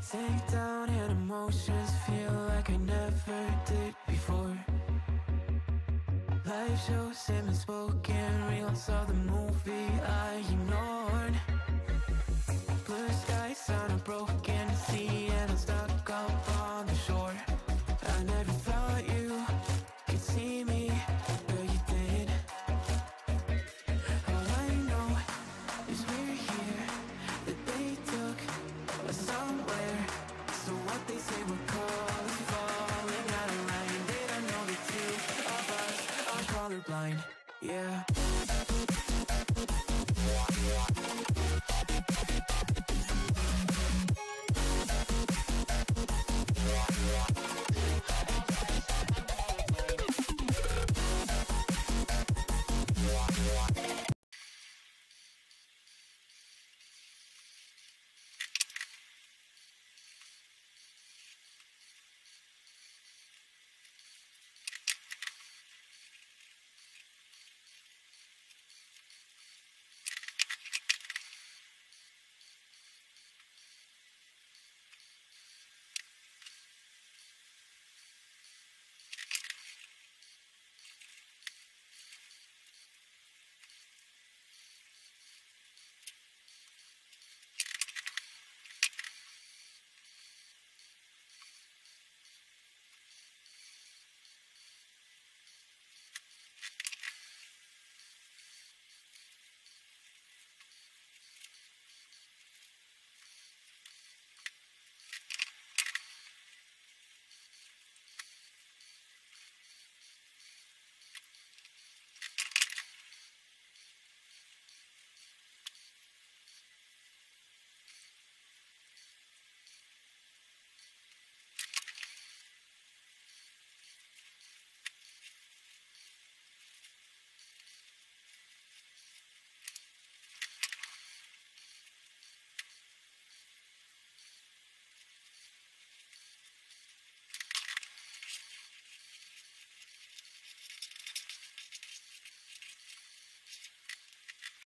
Sink down and emotions feel like I never did before. Life shows him spoken reels of the movie I ignored. Blue skies on a broken sea and I'm stuck up on the shore. I never colorblind, yeah.